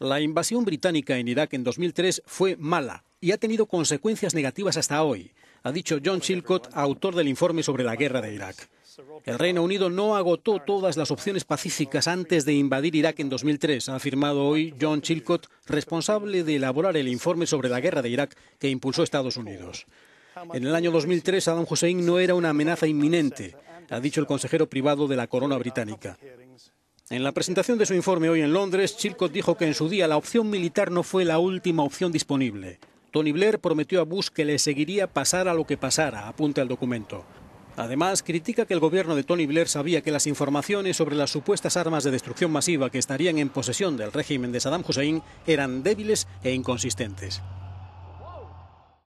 La invasión británica en Irak en 2003 fue mala y ha tenido consecuencias negativas hasta hoy, ha dicho John Chilcott, autor del informe sobre la guerra de Irak. El Reino Unido no agotó todas las opciones pacíficas antes de invadir Irak en 2003, ha afirmado hoy John Chilcott, responsable de elaborar el informe sobre la guerra de Irak que impulsó Estados Unidos. En el año 2003, Saddam Hussein no era una amenaza inminente, ha dicho el consejero privado de la corona británica. En la presentación de su informe hoy en Londres, Chilcott dijo que en su día la opción militar no fue la última opción disponible. Tony Blair prometió a Bush que le seguiría pasar a lo que pasara, apunta el documento. Además, critica que el gobierno de Tony Blair sabía que las informaciones sobre las supuestas armas de destrucción masiva que estarían en posesión del régimen de Saddam Hussein eran débiles e inconsistentes.